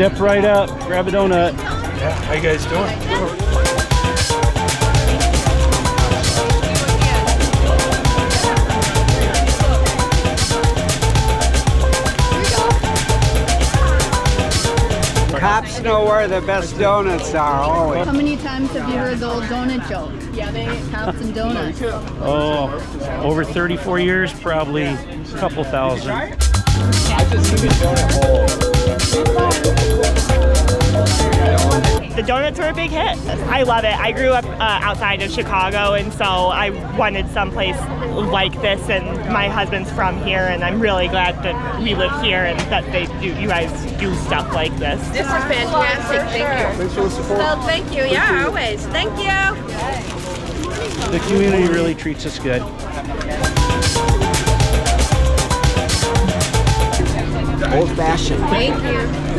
Step right up, grab a donut. Yeah, how you guys doing? Cops know where the best donuts are always. How many times have you heard the old donut joke? Yeah, they cops and donuts. Oh, over 34 years, probably a couple thousand. The donuts were a big hit. I love it. I grew up uh, outside of Chicago, and so I wanted someplace like this. And my husband's from here, and I'm really glad that we live here and that they do. You guys do stuff like this. This is fantastic. Thank you. Thanks for the support. Well, thank you. Yeah, always. Thank you. The community really treats us good. Old fashioned. Thank you.